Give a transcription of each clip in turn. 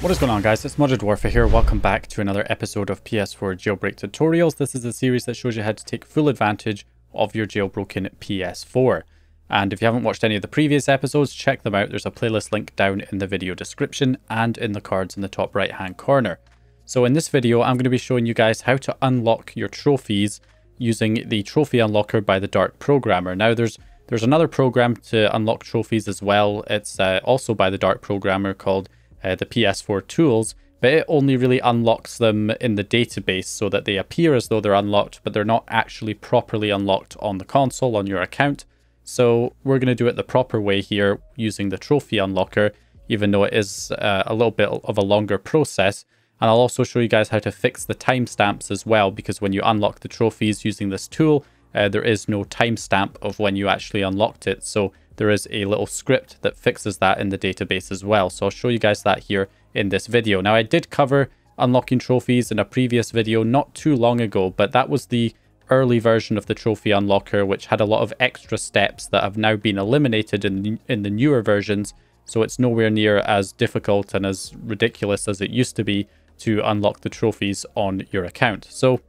What is going on guys, it's Modded here, welcome back to another episode of PS4 Jailbreak Tutorials. This is a series that shows you how to take full advantage of your jailbroken PS4. And if you haven't watched any of the previous episodes, check them out. There's a playlist link down in the video description and in the cards in the top right hand corner. So in this video, I'm going to be showing you guys how to unlock your trophies using the Trophy Unlocker by the Dark Programmer. Now there's there's another program to unlock trophies as well. It's uh, also by the Dark Programmer called uh, the PS4 Tools, but it only really unlocks them in the database so that they appear as though they're unlocked, but they're not actually properly unlocked on the console, on your account. So we're going to do it the proper way here using the Trophy Unlocker, even though it is uh, a little bit of a longer process. And I'll also show you guys how to fix the timestamps as well, because when you unlock the trophies using this tool, uh, there is no timestamp of when you actually unlocked it. So there is a little script that fixes that in the database as well. So I'll show you guys that here in this video. Now I did cover unlocking trophies in a previous video not too long ago, but that was the early version of the trophy unlocker, which had a lot of extra steps that have now been eliminated in the, in the newer versions. So it's nowhere near as difficult and as ridiculous as it used to be to unlock the trophies on your account. So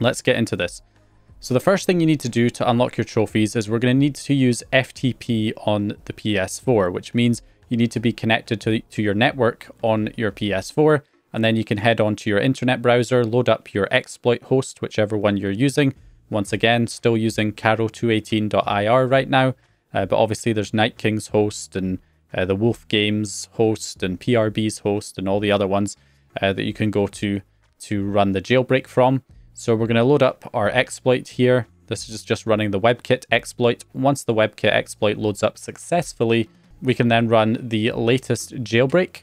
let's get into this. So the first thing you need to do to unlock your trophies is we're going to need to use FTP on the PS4, which means you need to be connected to, to your network on your PS4, and then you can head on to your internet browser, load up your exploit host, whichever one you're using. Once again, still using karo218.ir right now, uh, but obviously there's Night King's host and uh, the Wolf Games host and PRB's host and all the other ones uh, that you can go to to run the jailbreak from. So we're going to load up our exploit here. This is just running the WebKit exploit. Once the WebKit exploit loads up successfully, we can then run the latest jailbreak.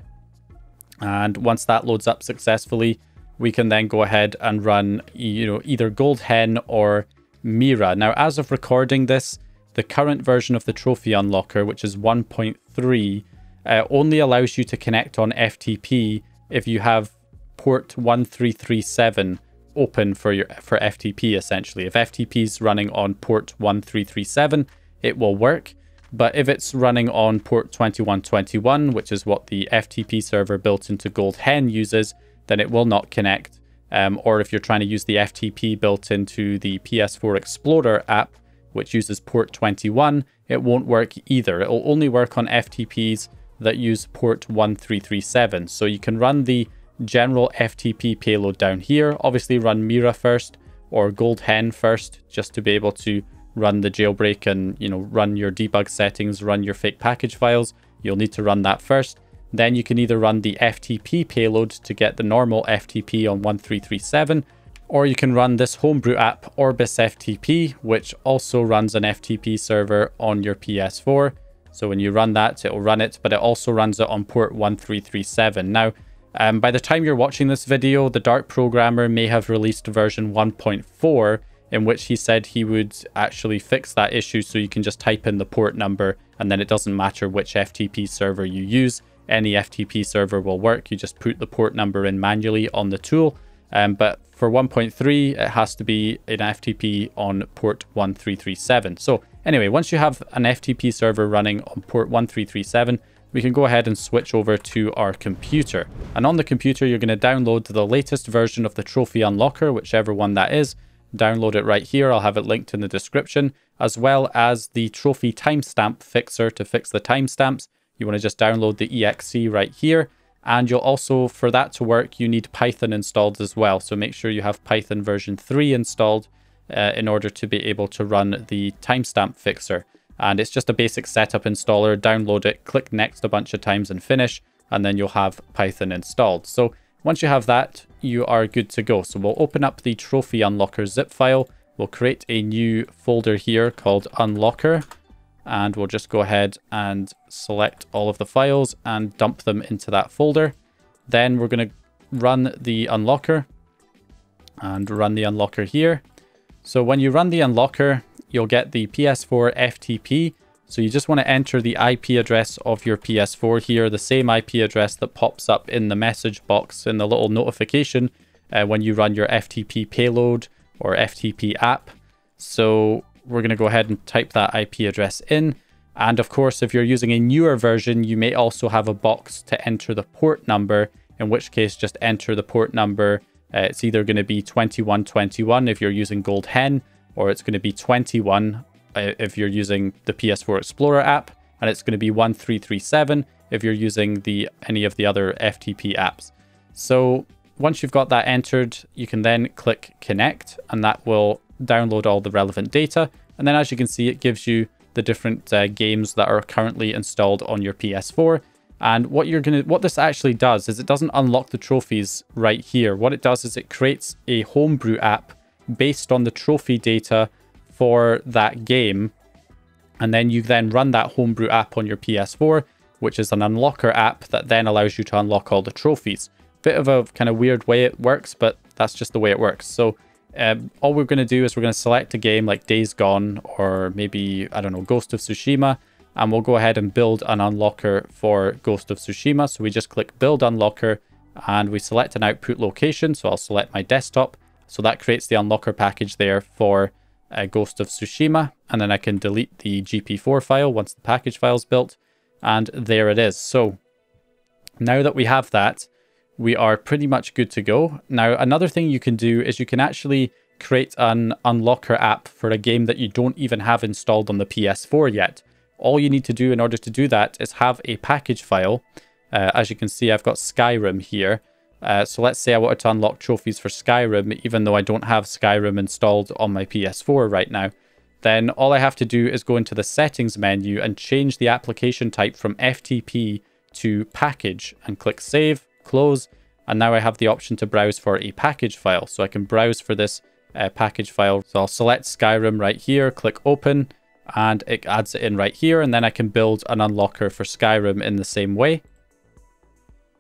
And once that loads up successfully, we can then go ahead and run you know either GoldHEN or Mira. Now, as of recording this, the current version of the Trophy Unlocker, which is 1.3, uh, only allows you to connect on FTP if you have port 1337 open for your for FTP essentially. If FTP is running on port 1337, it will work. But if it's running on port 2121, which is what the FTP server built into GoldHEN uses, then it will not connect. Um, or if you're trying to use the FTP built into the PS4 Explorer app, which uses port 21, it won't work either. It will only work on FTPs that use port 1337. So you can run the general FTP payload down here. Obviously run Mira first or GoldHEN first just to be able to run the jailbreak and you know run your debug settings, run your fake package files. You'll need to run that first. Then you can either run the FTP payload to get the normal FTP on 1337 or you can run this homebrew app Orbis FTP which also runs an FTP server on your PS4 so when you run that, it'll run it, but it also runs it on port 1337. Now, um, by the time you're watching this video, the Dark Programmer may have released version 1.4, in which he said he would actually fix that issue so you can just type in the port number and then it doesn't matter which FTP server you use. Any FTP server will work. You just put the port number in manually on the tool. Um, but for 1.3, it has to be an FTP on port 1337. So Anyway, once you have an FTP server running on port 1337, we can go ahead and switch over to our computer. And on the computer, you're going to download the latest version of the Trophy Unlocker, whichever one that is. Download it right here. I'll have it linked in the description, as well as the Trophy Timestamp Fixer to fix the timestamps. You want to just download the exe right here. And you'll also, for that to work, you need Python installed as well. So make sure you have Python version 3 installed uh, in order to be able to run the timestamp fixer. And it's just a basic setup installer, download it, click next a bunch of times and finish, and then you'll have Python installed. So once you have that, you are good to go. So we'll open up the trophy unlocker zip file. We'll create a new folder here called unlocker. And we'll just go ahead and select all of the files and dump them into that folder. Then we're going to run the unlocker and run the unlocker here. So when you run the unlocker, you'll get the PS4 FTP. So you just want to enter the IP address of your PS4 here, the same IP address that pops up in the message box in the little notification uh, when you run your FTP payload or FTP app. So we're going to go ahead and type that IP address in. And of course, if you're using a newer version, you may also have a box to enter the port number, in which case just enter the port number. Uh, it's either going to be 2121 if you're using GoldHEN, or it's going to be 21 uh, if you're using the PS4 Explorer app, and it's going to be 1337 if you're using the any of the other FTP apps. So once you've got that entered, you can then click connect and that will download all the relevant data. And then as you can see, it gives you the different uh, games that are currently installed on your PS4. And what you're gonna, what this actually does is it doesn't unlock the trophies right here. What it does is it creates a homebrew app based on the trophy data for that game. And then you then run that homebrew app on your PS4, which is an unlocker app that then allows you to unlock all the trophies. Bit of a kind of weird way it works, but that's just the way it works. So um, all we're going to do is we're going to select a game like Days Gone or maybe, I don't know, Ghost of Tsushima. And we'll go ahead and build an unlocker for Ghost of Tsushima. So we just click Build Unlocker and we select an output location. So I'll select my desktop. So that creates the unlocker package there for uh, Ghost of Tsushima. And then I can delete the GP4 file once the package file is built. And there it is. So now that we have that, we are pretty much good to go. Now, another thing you can do is you can actually create an unlocker app for a game that you don't even have installed on the PS4 yet. All you need to do in order to do that is have a package file. Uh, as you can see, I've got Skyrim here. Uh, so let's say I wanted to unlock trophies for Skyrim, even though I don't have Skyrim installed on my PS4 right now. Then all I have to do is go into the settings menu and change the application type from FTP to package and click save close, and now I have the option to browse for a package file. So I can browse for this uh, package file. So I'll select Skyrim right here, click open, and it adds it in right here, and then I can build an unlocker for Skyrim in the same way.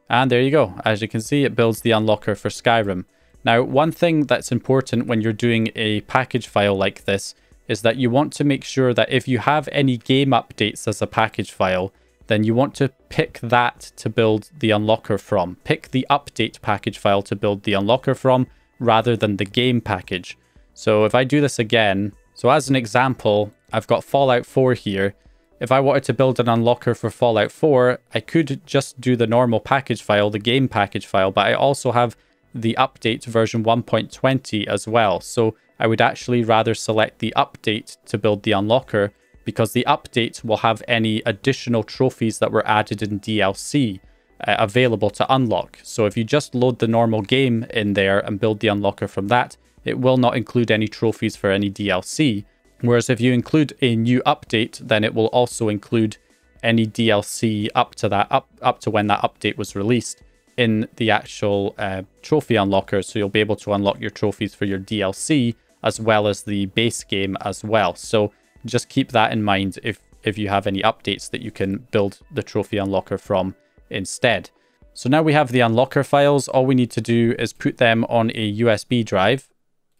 And there you go. As you can see, it builds the unlocker for Skyrim. Now, one thing that's important when you're doing a package file like this is that you want to make sure that if you have any game updates as a package file, then you want to pick that to build the unlocker from. Pick the update package file to build the unlocker from rather than the game package. So if I do this again, so as an example, I've got Fallout 4 here. If I wanted to build an unlocker for Fallout 4, I could just do the normal package file, the game package file, but I also have the update version 1.20 as well. So I would actually rather select the update to build the unlocker because the update will have any additional trophies that were added in DLC uh, available to unlock. So if you just load the normal game in there and build the unlocker from that, it will not include any trophies for any DLC. Whereas if you include a new update, then it will also include any DLC up to that up up to when that update was released in the actual uh, trophy unlocker. So you'll be able to unlock your trophies for your DLC as well as the base game as well. So just keep that in mind if, if you have any updates that you can build the trophy unlocker from instead. So now we have the unlocker files. All we need to do is put them on a USB drive.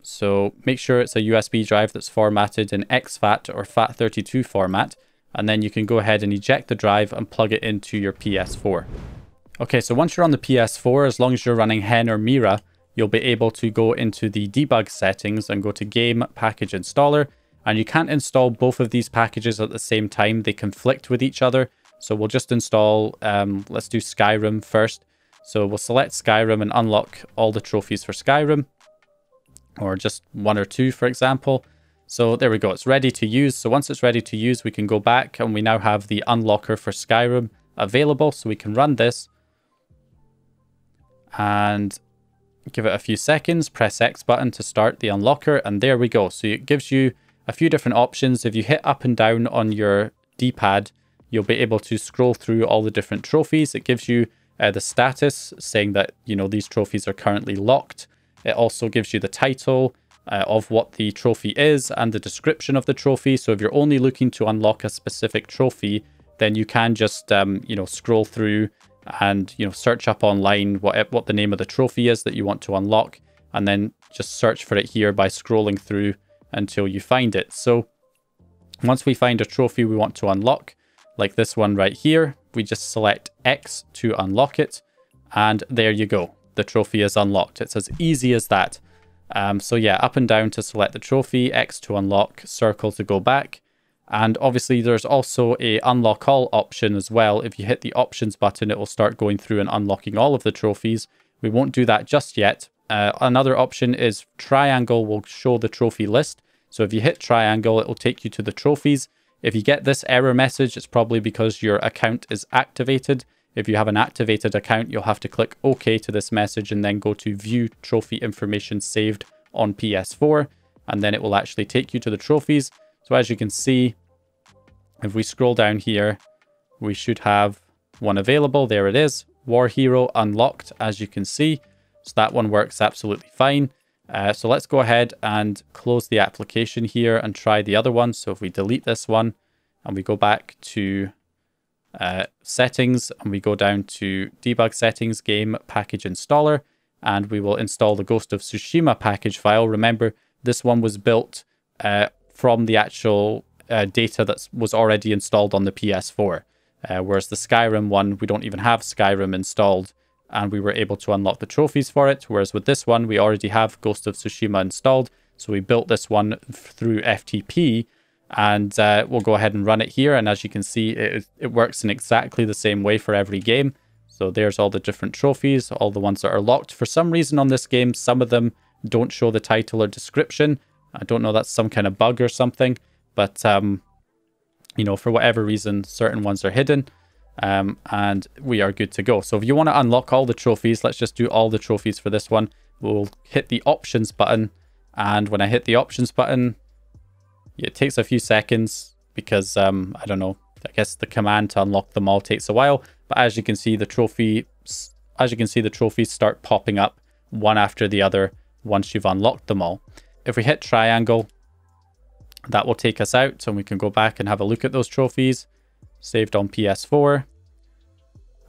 So make sure it's a USB drive that's formatted in exFAT or FAT32 format. And then you can go ahead and eject the drive and plug it into your PS4. Okay, so once you're on the PS4, as long as you're running Hen or Mira, you'll be able to go into the debug settings and go to Game Package Installer and you can't install both of these packages at the same time. They conflict with each other. So we'll just install, um, let's do Skyrim first. So we'll select Skyrim and unlock all the trophies for Skyrim. Or just one or two, for example. So there we go, it's ready to use. So once it's ready to use, we can go back and we now have the unlocker for Skyrim available. So we can run this and give it a few seconds, press X button to start the unlocker. And there we go. So it gives you a few different options. If you hit up and down on your D-pad, you'll be able to scroll through all the different trophies. It gives you uh, the status saying that, you know, these trophies are currently locked. It also gives you the title uh, of what the trophy is and the description of the trophy. So if you're only looking to unlock a specific trophy, then you can just, um, you know, scroll through and, you know, search up online what, what the name of the trophy is that you want to unlock and then just search for it here by scrolling through until you find it. So once we find a trophy we want to unlock, like this one right here, we just select X to unlock it. And there you go. The trophy is unlocked. It's as easy as that. Um, so yeah, up and down to select the trophy, X to unlock, circle to go back. And obviously there's also a unlock all option as well. If you hit the options button, it will start going through and unlocking all of the trophies. We won't do that just yet. Uh, another option is triangle will show the trophy list. So if you hit triangle, it will take you to the trophies. If you get this error message, it's probably because your account is activated. If you have an activated account, you'll have to click OK to this message and then go to view trophy information saved on PS4. And then it will actually take you to the trophies. So as you can see, if we scroll down here, we should have one available. There it is. War Hero unlocked, as you can see. So that one works absolutely fine. Uh, so let's go ahead and close the application here and try the other one. So if we delete this one and we go back to uh, settings and we go down to debug settings, game package installer, and we will install the Ghost of Tsushima package file. Remember, this one was built uh, from the actual uh, data that was already installed on the PS4. Uh, whereas the Skyrim one, we don't even have Skyrim installed and we were able to unlock the trophies for it. Whereas with this one, we already have Ghost of Tsushima installed. So we built this one through FTP and uh, we'll go ahead and run it here. And as you can see, it, it works in exactly the same way for every game. So there's all the different trophies, all the ones that are locked. For some reason on this game, some of them don't show the title or description. I don't know, that's some kind of bug or something, but um, you know, for whatever reason, certain ones are hidden. Um, and we are good to go. So if you want to unlock all the trophies, let's just do all the trophies for this one. We'll hit the options button. And when I hit the options button, it takes a few seconds because, um, I don't know, I guess the command to unlock them all takes a while. But as you can see, the trophy, as you can see, the trophies start popping up one after the other once you've unlocked them all. If we hit triangle, that will take us out and we can go back and have a look at those trophies saved on PS4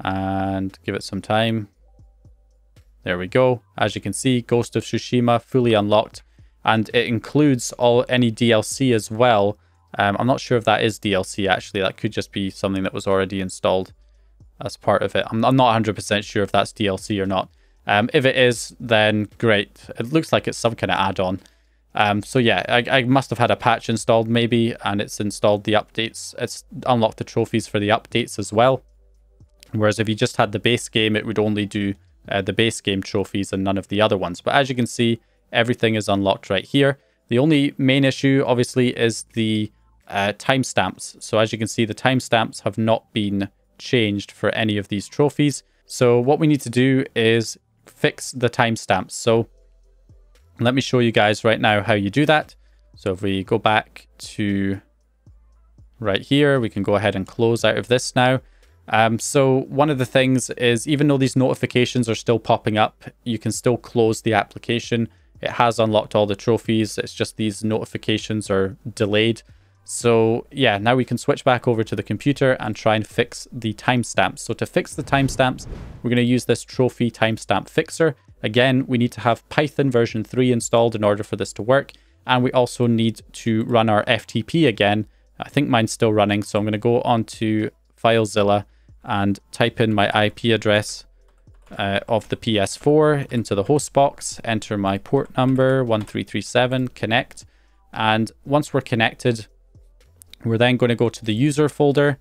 and give it some time. There we go. As you can see, Ghost of Tsushima fully unlocked and it includes all any DLC as well. Um, I'm not sure if that is DLC actually. That could just be something that was already installed as part of it. I'm, I'm not 100% sure if that's DLC or not. Um, if it is, then great. It looks like it's some kind of add-on. Um, so yeah, I, I, must have had a patch installed maybe, and it's installed the updates. It's unlocked the trophies for the updates as well. Whereas if you just had the base game, it would only do uh, the base game trophies and none of the other ones. But as you can see, everything is unlocked right here. The only main issue, obviously, is the uh, timestamps. So as you can see, the timestamps have not been changed for any of these trophies. So what we need to do is fix the timestamps. So let me show you guys right now how you do that. So if we go back to right here, we can go ahead and close out of this now. Um, so one of the things is even though these notifications are still popping up, you can still close the application. It has unlocked all the trophies. It's just these notifications are delayed. So yeah, now we can switch back over to the computer and try and fix the timestamps. So to fix the timestamps, we're going to use this trophy timestamp fixer. Again, we need to have Python version 3 installed in order for this to work. And we also need to run our FTP again. I think mine's still running, so I'm going to go on to FileZilla and type in my IP address uh, of the PS4 into the host box, enter my port number 1337, connect. And once we're connected, we're then going to go to the user folder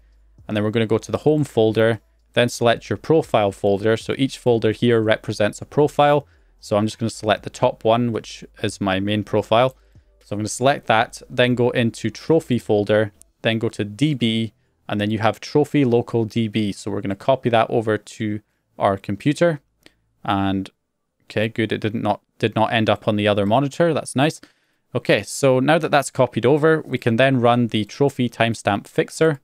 and then we're going to go to the home folder, then select your profile folder. So each folder here represents a profile. So I'm just going to select the top one, which is my main profile. So I'm going to select that, then go into trophy folder, then go to DB, and then you have trophy local DB. So we're going to copy that over to our computer. And okay, good. It did not did not end up on the other monitor. That's nice. Okay, so now that that's copied over, we can then run the trophy timestamp fixer.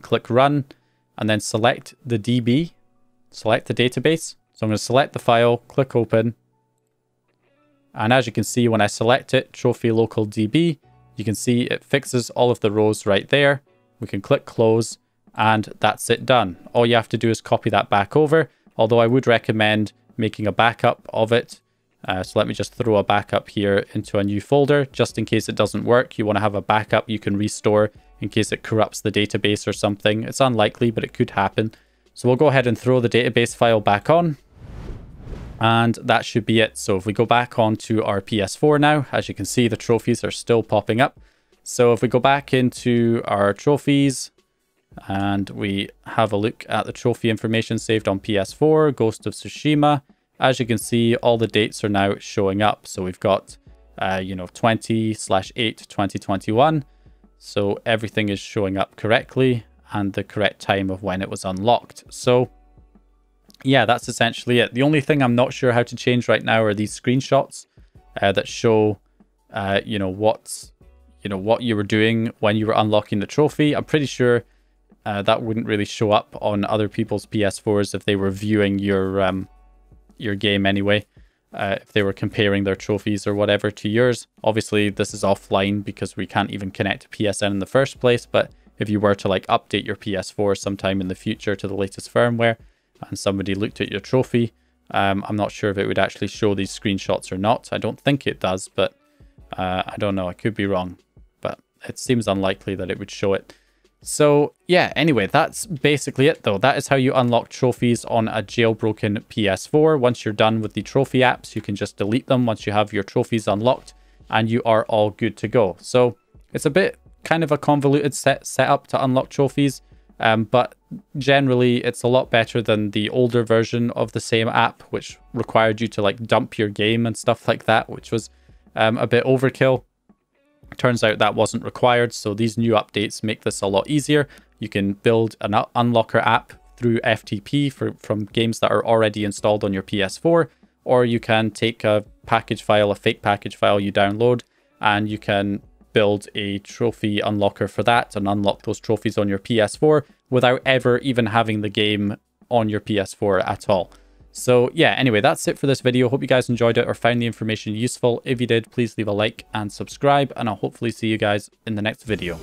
Click run and then select the DB, select the database. So I'm going to select the file, click open. And as you can see, when I select it, trophy local DB, you can see it fixes all of the rows right there. We can click close and that's it done. All you have to do is copy that back over, although I would recommend making a backup of it uh, so let me just throw a backup here into a new folder, just in case it doesn't work. You want to have a backup you can restore in case it corrupts the database or something. It's unlikely, but it could happen. So we'll go ahead and throw the database file back on. And that should be it. So if we go back onto our PS4 now, as you can see, the trophies are still popping up. So if we go back into our trophies and we have a look at the trophy information saved on PS4, Ghost of Tsushima, as you can see, all the dates are now showing up. So we've got, uh, you know, 20 slash 8 2021. So everything is showing up correctly and the correct time of when it was unlocked. So yeah, that's essentially it. The only thing I'm not sure how to change right now are these screenshots uh, that show, uh, you know, what's, you know, what you were doing when you were unlocking the trophy. I'm pretty sure uh, that wouldn't really show up on other people's PS4s if they were viewing your um, your game anyway. Uh, if they were comparing their trophies or whatever to yours. Obviously, this is offline because we can't even connect to PSN in the first place. But if you were to like update your PS4 sometime in the future to the latest firmware, and somebody looked at your trophy, um, I'm not sure if it would actually show these screenshots or not. I don't think it does, but uh, I don't know. I could be wrong, but it seems unlikely that it would show it. So yeah, anyway, that's basically it though. That is how you unlock trophies on a jailbroken PS4. Once you're done with the trophy apps, you can just delete them once you have your trophies unlocked and you are all good to go. So it's a bit kind of a convoluted set setup to unlock trophies. Um, but generally, it's a lot better than the older version of the same app, which required you to like dump your game and stuff like that, which was um, a bit overkill. Turns out that wasn't required, so these new updates make this a lot easier. You can build an unlocker app through FTP for, from games that are already installed on your PS4, or you can take a package file, a fake package file you download, and you can build a trophy unlocker for that and unlock those trophies on your PS4 without ever even having the game on your PS4 at all. So yeah, anyway, that's it for this video. Hope you guys enjoyed it or found the information useful. If you did, please leave a like and subscribe, and I'll hopefully see you guys in the next video.